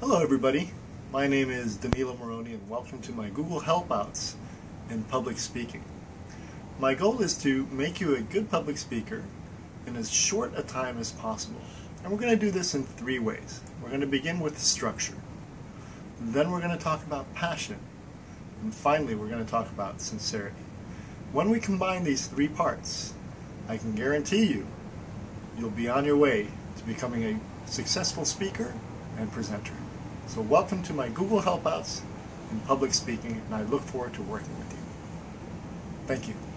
Hello everybody, my name is Danilo Marrone and welcome to my Google Helpouts in public speaking. My goal is to make you a good public speaker in as short a time as possible. And we're going to do this in three ways. We're going to begin with structure. Then we're going to talk about passion. And finally we're going to talk about sincerity. When we combine these three parts, I can guarantee you, you'll be on your way to becoming a successful speaker and presenter. So welcome to my Google Helpouts in public speaking, and I look forward to working with you. Thank you.